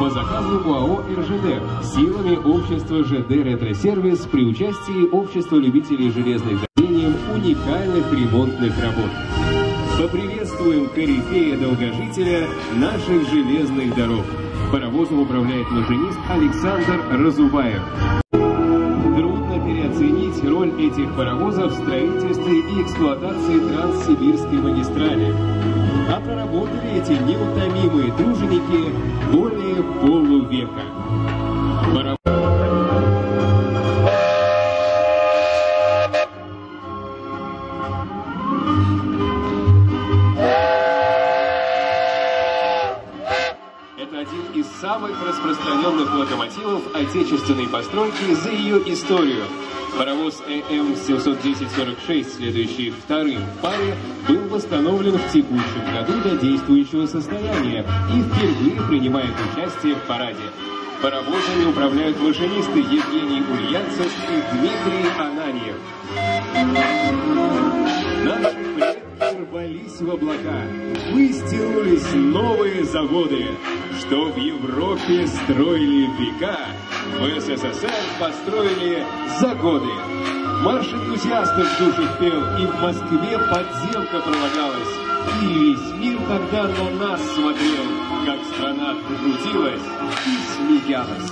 по заказу УАО «РЖД» силами общества ЖД «Ретро-сервис» при участии общества любителей железных дорожек уникальных ремонтных работ. Поприветствуем корифея долгожителя наших железных дорог. Паровозом управляет машинист Александр Разуваев. Трудно переоценить роль этих паровозов в строительстве и эксплуатации Транссибирской магистрали. А проработали эти неутомимые труженики более полувека. Это один из самых распространенных локомотивов отечественной постройки за ее историю. Паровоз ЭМ-710-46, следующий вторым в паре, был восстановлен в текущем году до действующего состояния и впервые принимает участие в параде. Паровозами управляют машинисты Евгений Ульянцев и Дмитрий Ананьев. Наши предки рвались в облака, выстянулись новые заводы, что в Европе строили века, в СССР построили за годы. Марш энтузиастов в душах пел, и в Москве подземка пролагалась, и весь мир тогда на нас смотрел, как страна крутилась и смеялась.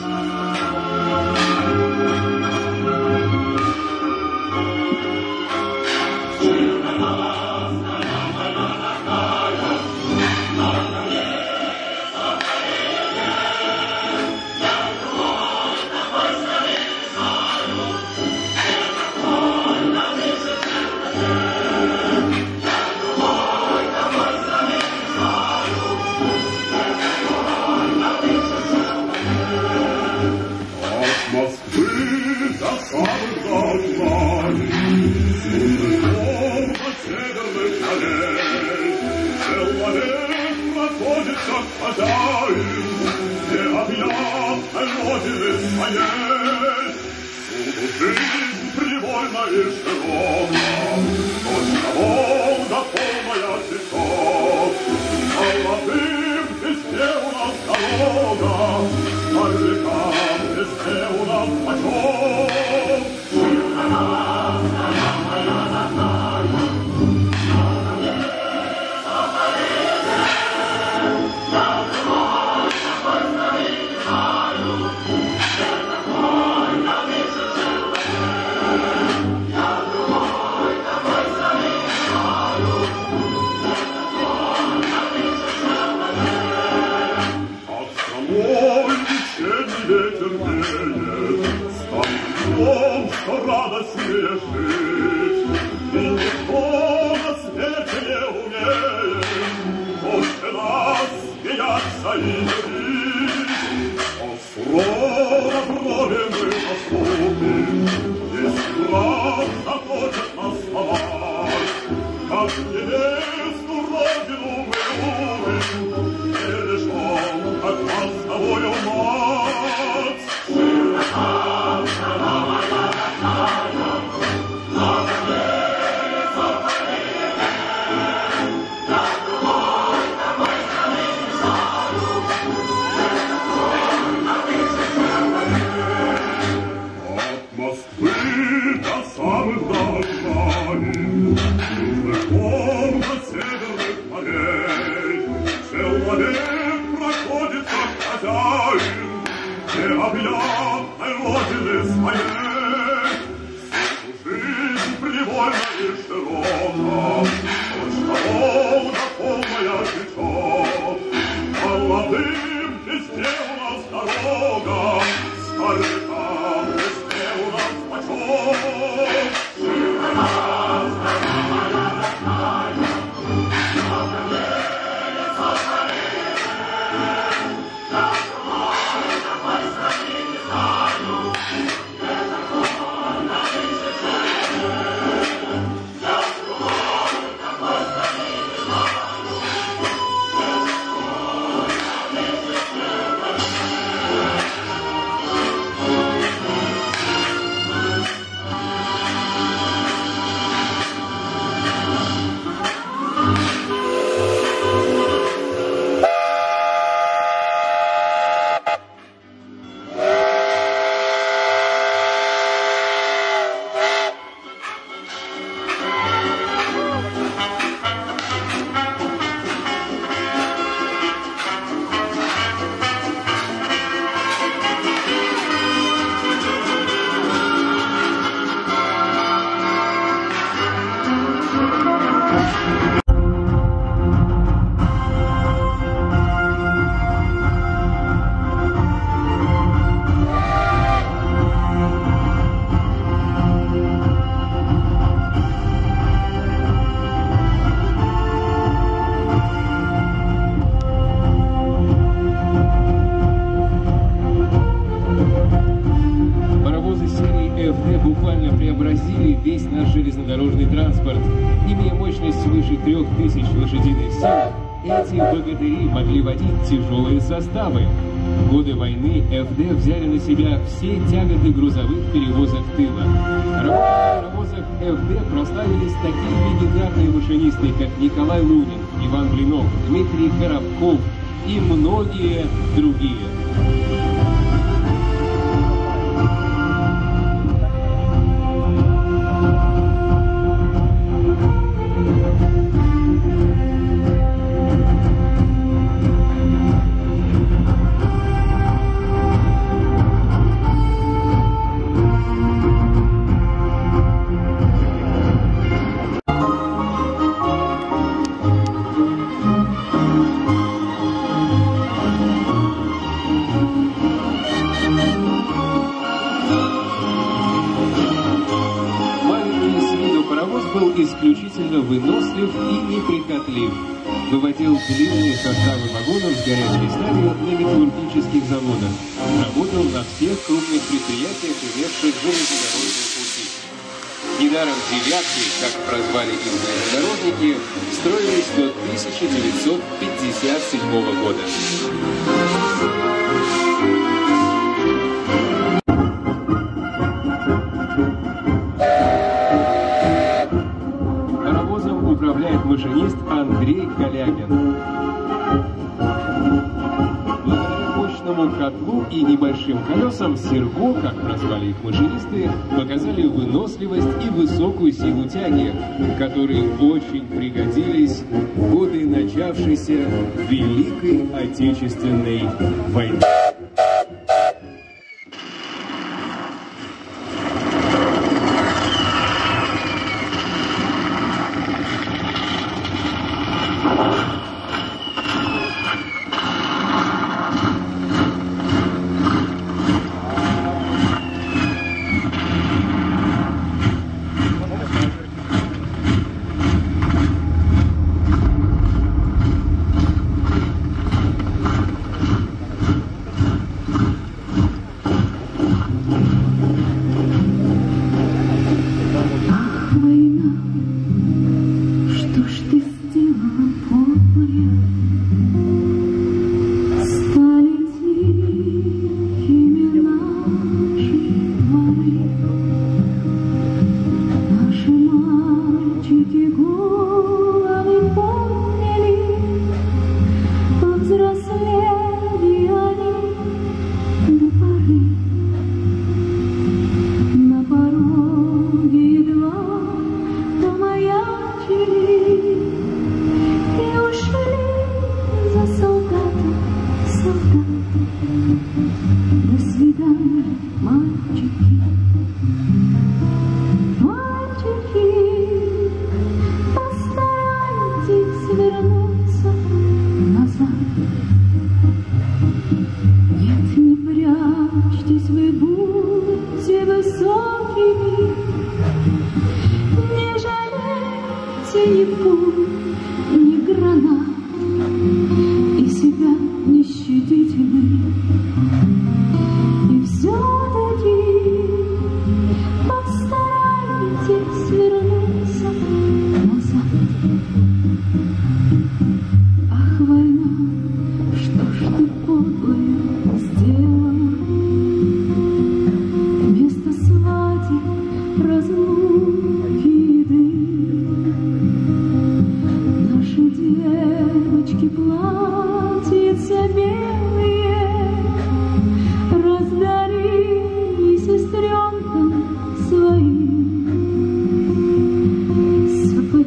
Эти богатыри могли водить тяжелые составы. В годы войны ФД взяли на себя все тяготы грузовых перевозок тыла. На паровозах ФД прославились такие легендарные машинисты, как Николай Лунин, Иван Блинов, Дмитрий Коробков и многие другие. Машинист Андрей Калягин. Благодаря котлу и небольшим колесам Серго, как прозвали их машинисты, показали выносливость и высокую силу тяги, которые очень пригодились в годы начавшейся Великой Отечественной войны.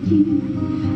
You.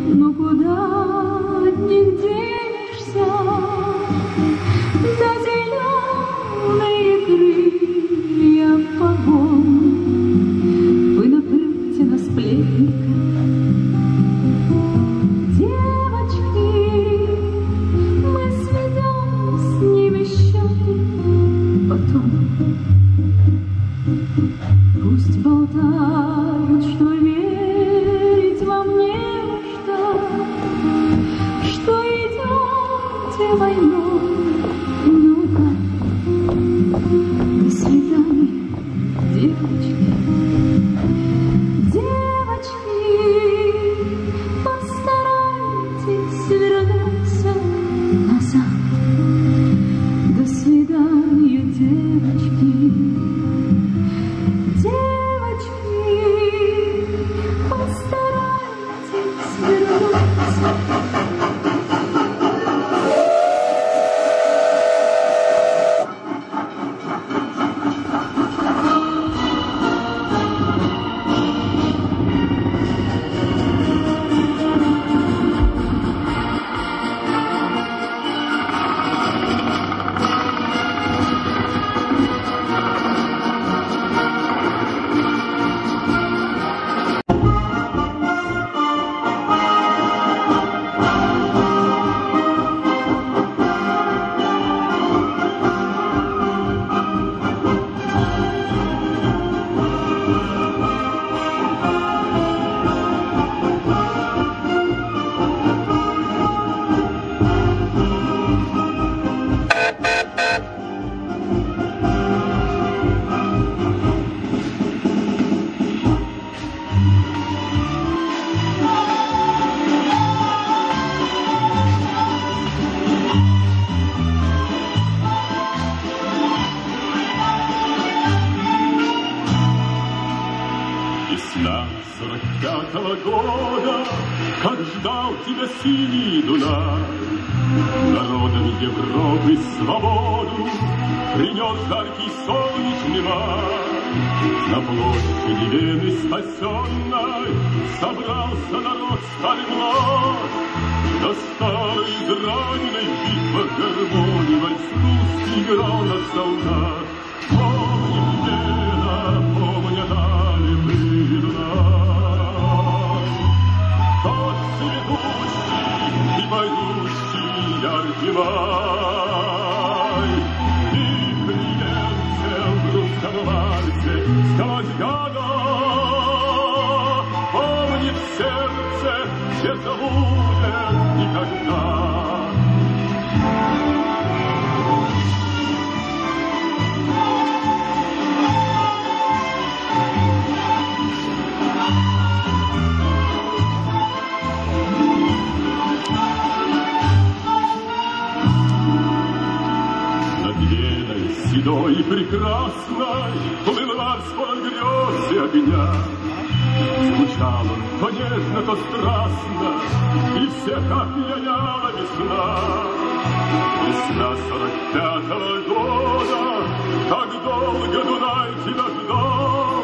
Жаркий солнечный май. На площади Вены спасенной Собрался народ стальной. На старой израненной битвах гармонии Вальс играл над солдат. Помним Вена, помня дали мы Дунай. Тот цветущий и поющий яркий май. Прекрасной Плыл Марс полон грез огня. Звучал он то нежно, то страстно, И всех опьяняла весна. Весна сорок пятого года, Так долго Дунай тебя ждал.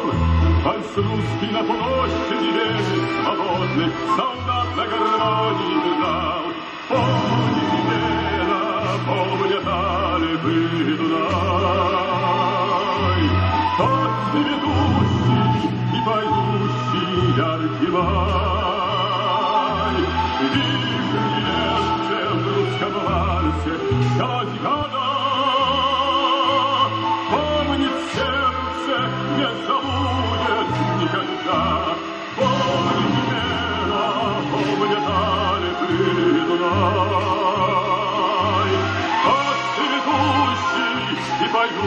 Вальс русский на площади Вены свободных Солдат на гармонии бежал. Помни, Дали бы Дунай. Тот цветущий и поющий яркий май. Вихрь в русском вальсе сквозь года. И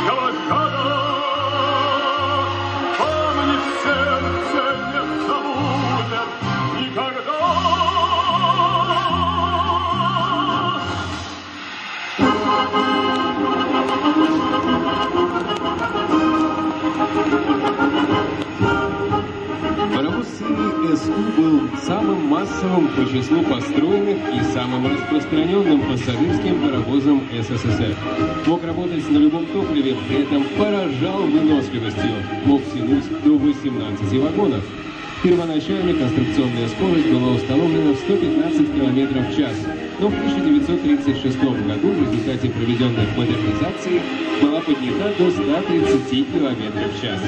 поющий был самым массовым по числу построенных и самым распространенным пассажирским паровозом СССР. Мог работать на любом топливе, при этом поражал выносливостью, мог тянуть до 18 вагонов. Первоначально конструкционная скорость была установлена в 115 км в час, но в 1936 году в результате проведенной модернизации была поднята до 130 км в час.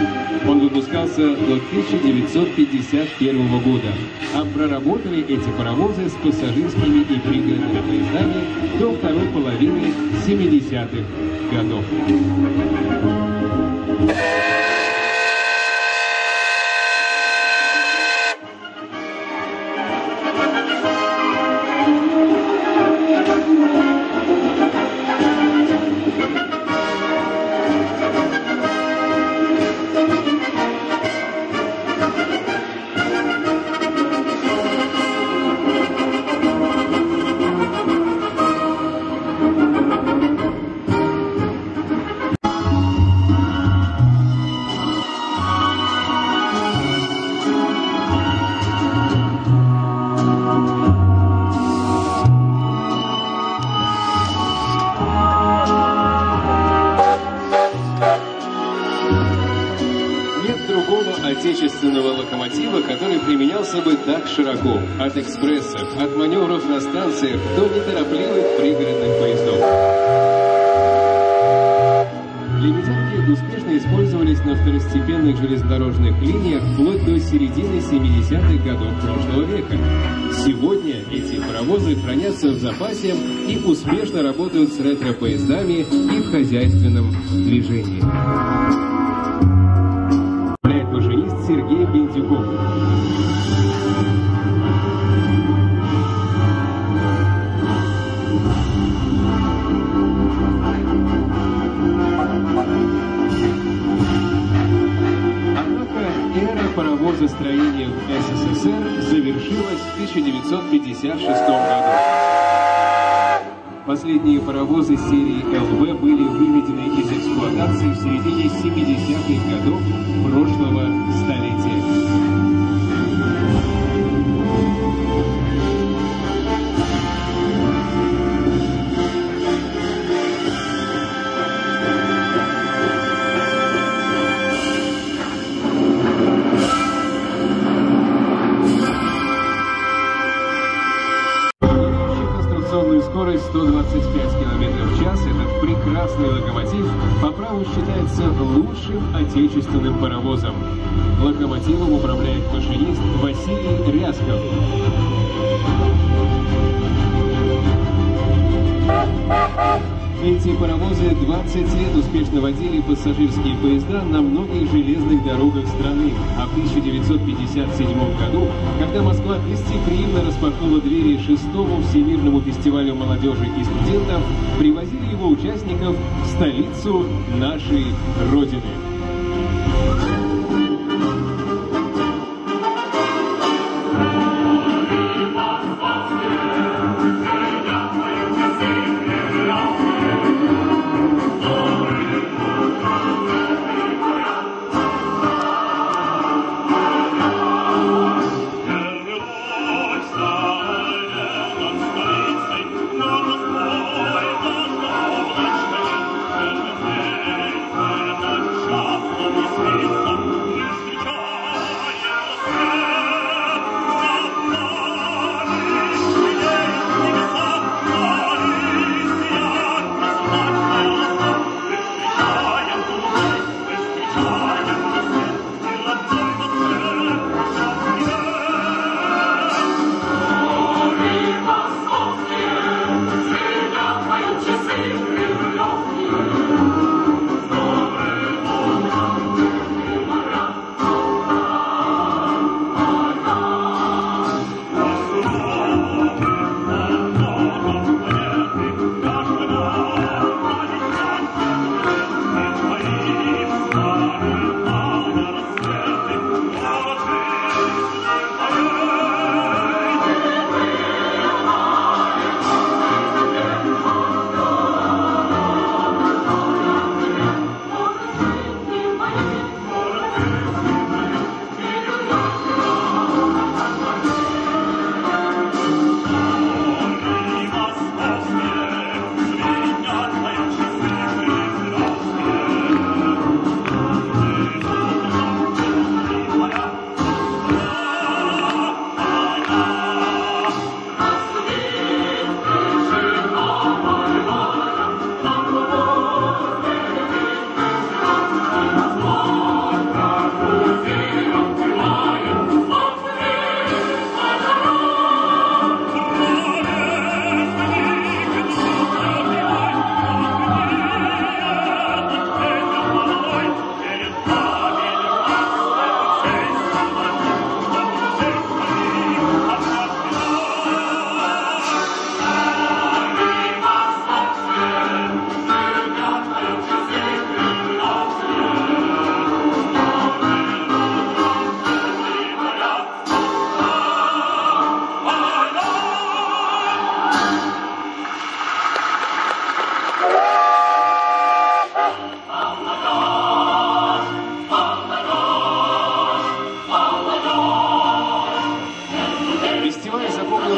Он выпускался до 1951 года, а проработали эти паровозы с пассажирскими и пригородными поездами до второй половины 70-х годов. Второстепенных железнодорожных линиях вплоть до середины 70-х годов прошлого века. Сегодня эти паровозы хранятся в запасе и успешно работают с ретро-поездами и в хозяйственном движении. Паровозостроения в СССР завершилась в 1956 году. Последние паровозы серии ЛВ были выведены из эксплуатации в середине 70-х годов прошлого столетия. Отечественным паровозом. Локомотивом управляет машинист Василий Рясков. Эти паровозы 20 лет успешно водили пассажирские поезда на многих железных дорогах страны. А в 1957 году, когда Москва гостеприимно распахнула двери шестому Всемирному фестивалю молодежи и студентов, привозили его участников в столицу нашей Родины.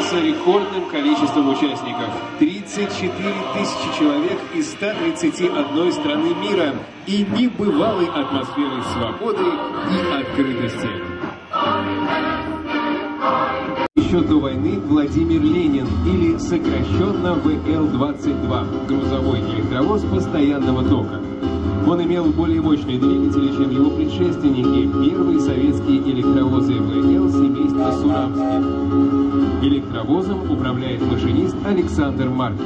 Запомнился рекордным количеством участников. 34 тысячи человек из 131 страны мира и небывалой атмосферой свободы и открытости. еще до войны Владимир Ленин или сокращенно ВЛ-22, грузовой электровоз постоянного тока. Он имел более мощные двигатели, чем его предшественники, первые советские электровозы ВЛ семейства Сурамских. Электровозом управляет машинист Александр Маркин.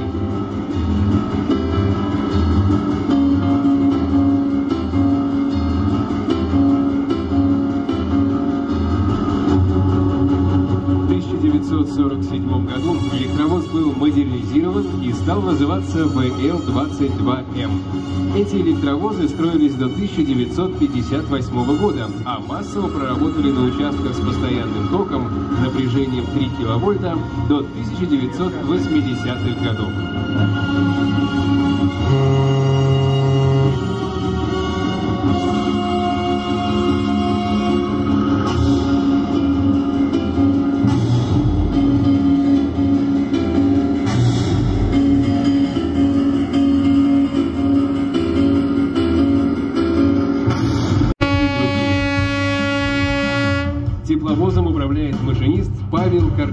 В 1947 году модернизирован и стал называться ВЛ-22М. Эти электровозы строились до 1958 года, а массово проработали на участках с постоянным током напряжением 3 киловольта до 1980-х годов.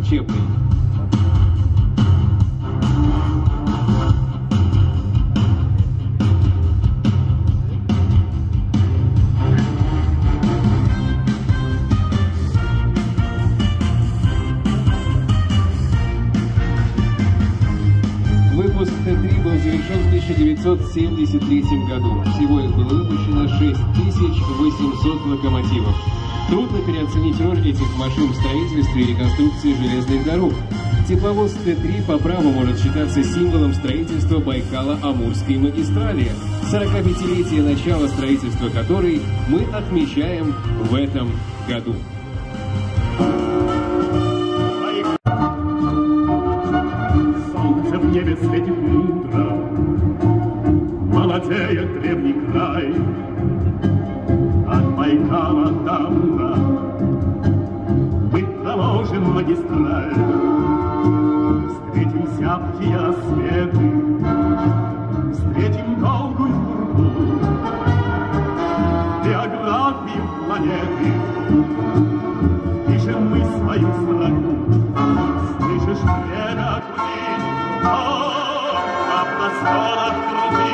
Корчебный. Выпуск Т-3 был завершен в 1973 году. Всего их было выпущено 6800 локомотивов. Трудно переоценить роль этих машин в строительстве и реконструкции железных дорог. Тепловоз Т-3 по праву может считаться символом строительства Байкала-Амурской магистрали, 45-летие начала строительства которой мы отмечаем в этом году. мы свою страну. Слышишь, время гудит, о, на просторах крутых,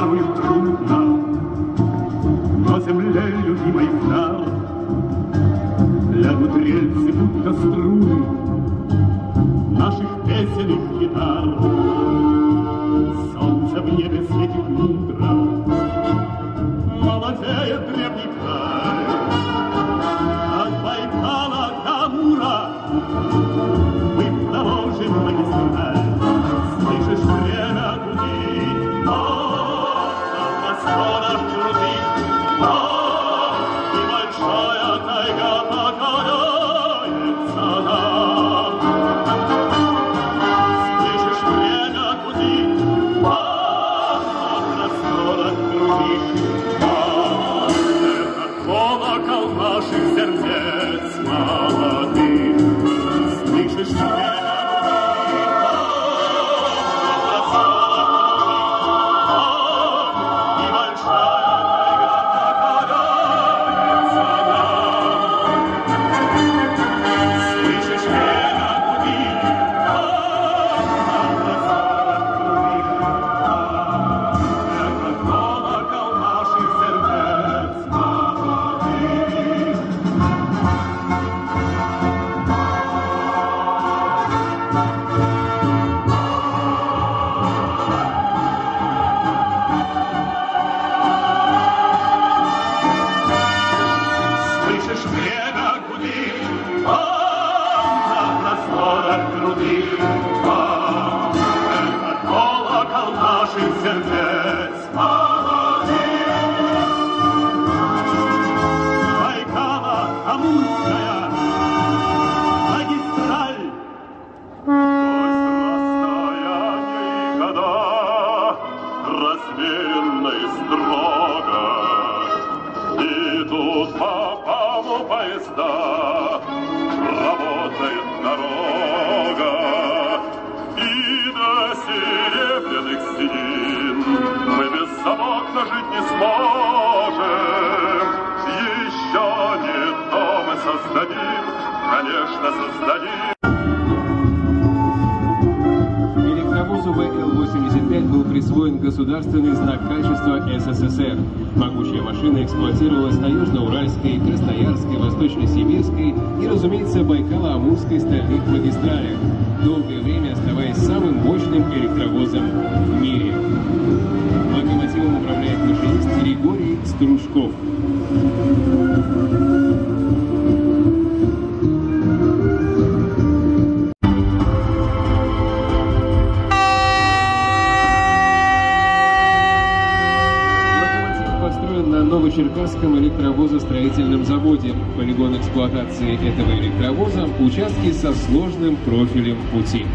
нам порой Электровозом в мире. Локомотивом управляет машинист Григорий Стружков. Новочеркасском электровозостроительном заводе. Полигон эксплуатации этого электровоза – участки со сложным профилем пути.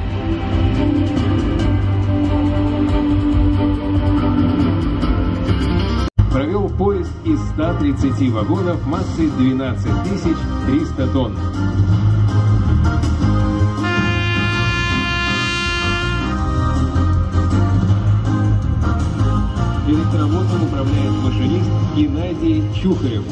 30 вагонов массой 12 300 тонн. Электровозом управляет машинист Геннадий Чухарев.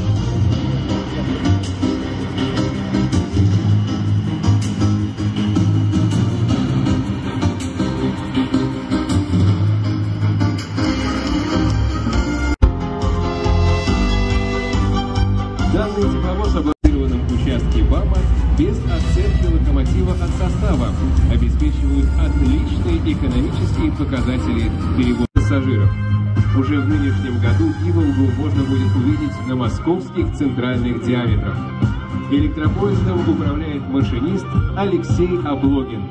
Показатели перевоза пассажиров. Уже в нынешнем году Иволгу можно будет увидеть на московских центральных диаметрах. Электропоездом управляет машинист Алексей Облогин.